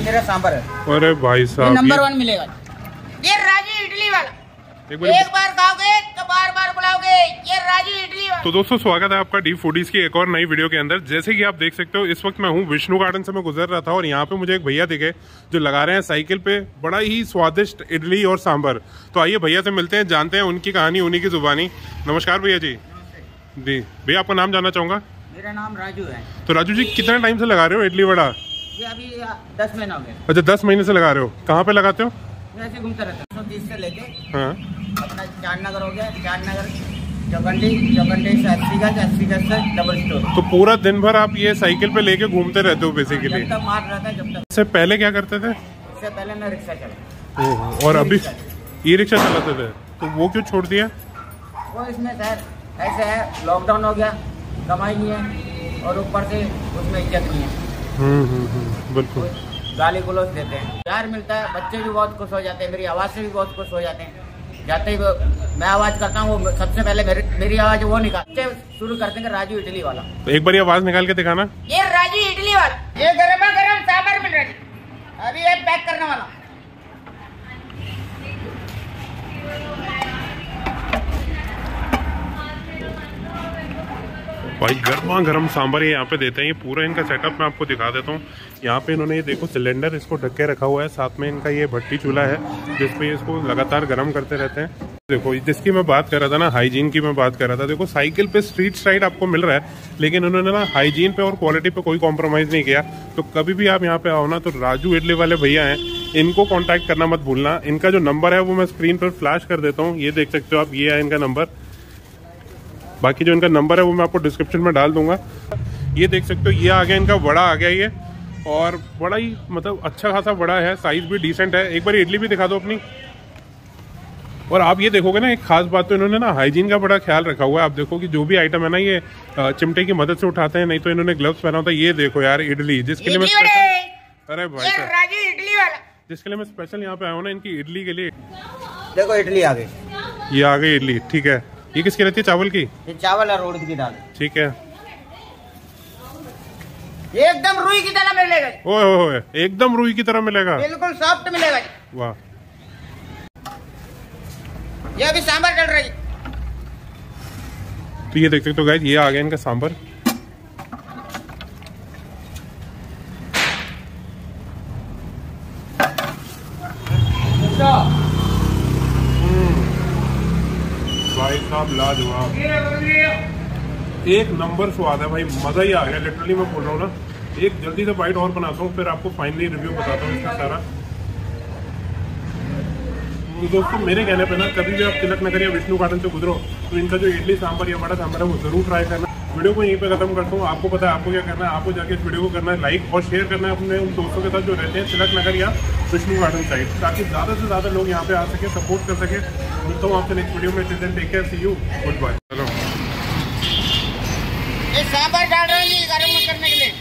ये मेरा सांबर है। अरे भाई साहब नंबर वन मिलेगा। ये राजू इडली वाला। एक बार एक बार खाओगे तो बार बार बुलाओगे। ये राजू इडली वाला। तो दोस्तों स्वागत है आपका डी फूडीज की एक और नई वीडियो के अंदर। जैसे कि आप देख सकते हो इस वक्त मैं हूँ विष्णु गार्डन से मैं गुजर रहा था और यहाँ पे मुझे एक भैया दिखे जो लगा रहे हैं साइकिल पे बड़ा ही स्वादिष्ट इडली और सांभर। तो आइए भैया से मिलते हैं जानते हैं उनकी कहानी उन्हीं की जुबानी। नमस्कार भैया जी। जी भैया आपका नाम जानना चाहूँगा? मेरा नाम राजू है। तो राजू जी कितने टाइम से लगा रहे हो इडली वड़ा? ये अभी दस महीना हो गया। अच्छा दस महीने से लगा रहे हो। कहाँ पे लगाते हो? ऐसे घूमता रहता हूँ तीस से लेके। हाँ। अपना चार नगर हो गया चार नगर चौकंडी चौकंडी से अस्सी गज अस्सी गज से डबल स्टोर। तो पूरा दिन भर आप ये साइकिल पे लेके घूमते रहते हो बेसिकली जब तक मार रहता है जब तक। इससे पहले क्या करते थे? इससे पहले मैं रिक्शा चला। और अभी ई रिक्शा चलाते थे? तो वो क्यों छोड़ दिया? वो इसमें सर ऐसे है लॉकडाउन हो गया कमाई नहीं है और ऊपर से उसमें इज़्ज़त नहीं है। बिल्कुल। गाली गलोज देते हैं। प्यार मिलता है बच्चे भी बहुत खुश हो जाते हैं मेरी आवाज़ से भी बहुत खुश हो जाते हैं। जाते ही मैं आवाज़ करता हूँ वो सबसे पहले मेरी मेरी आवाज़ वो निकाल शुरू करते हैं राजू इडली वाला। तो एक बार आवाज़ निकाल के दिखाना। ये राजू इडली वाला। ये गरमा गरम सांबर मिल रहा है अभी ये पैक करने वाला। भाई गर्मा गर्म सांभर ये यहाँ पे देते हैं। ये पूरा इनका सेटअप मैं आपको दिखा देता हूँ। यहाँ पे इन्होंने, ये देखो सिलेंडर इसको ढक के रखा हुआ है। साथ में इनका ये भट्टी चूल्हा है जिसपे इसको लगातार गर्म करते रहते हैं। देखो, जिसकी मैं बात कर रहा था ना हाइजीन की मैं बात कर रहा था। देखो साइकिल पे स्ट्रीट साइड आपको मिल रहा है, लेकिन उन्होंने ना हाइजीन पे और क्वालिटी पे कोई कॉम्प्रोमाइज नहीं किया। तो कभी भी आप यहाँ पे आओ ना तो राजू इडली वाले भैया हैं, इनको कांटेक्ट करना मत भूलना। इनका जो नंबर है, वो मैं स्क्रीन पर फ्लैश कर देता हूँ। ये देख सकते हो आप, ये है इनका नंबर बाकी जो इनका नंबर है वो मैं आपको डिस्क्रिप्शन में डाल दूँगा। ये देख सकते हो ये आ गया इनका बड़ा आ गया ये। और बड़ा ही मतलब अच्छा खासा बड़ा है साइज़ भी डिसेंट है। एक बार इडली भी दिखा दो अपनी। और आप ये देखोगे ना एक खास बात तो इन्होंने ना हाइजीन का बड़ा ख्याल रखा हुआ है। आप देखो कि जो भी आइटम है ना ये चिमटे की मदद से उठाते हैं नहीं तो इन्होंने ग्लव्स पहना होता है। ये देखो यार इडली जिसके लिए मैं स्पेशल अरे भाई ये साहब। इडली वाला। जिसके लिए मैं स्पेशल यहाँ पे आया हूँ ना इनकी इडली के लिए। देखो इडली आ गई। ये आ गई इडली ठीक है। ये किसकी रहती है? चावल की? ये चावल और उड़द की दाल। ठीक है। एकदम रुई की तरह मिलेगा। ओए ओए एकदम रूई की तरह मिलेगा। बिल्कुल सॉफ्ट मिलेगा। वाह। ये अभी सांबर डल रही। तो ये देख सकते हो गाइस ये आ गया इनका सांबर भाई साहब, लाजवाब। एक नंबर स्वाद है भाई, मज़ा ही आ गया लिटरली मैं बोल रहा हूँ ना। एक जल्दी से बाइट और बनाता हूँ, फिर आपको फाइनली रिव्यू बताता हूँ इसका सारा। तो दोस्तों, मेरे कहने पर ना, कभी भी आप तिलक नगर या विष्णु गार्डन से गुजरो तो इनका जो इडली, सांभर या बड़ा सांभर है, वो ज़रूर ट्राई करना। वीडियो को यहीं पे खत्म करता हूँ। आपको पता है, आपको क्या करना है, आपको जाके इस वीडियो को करना है लाइक और शेयर करना है अपने उन दोस्तों के साथ जो रहते हैं तिलक नगर या विष्णु गार्डन साइड ताकि ज़्यादा से ज़्यादा लोग यहाँ पे आ सके सपोर्ट कर सके। मिलता हूँ आपसे नेक्स्ट वीडियो में। Take care see you good bye चलो करने के लिए।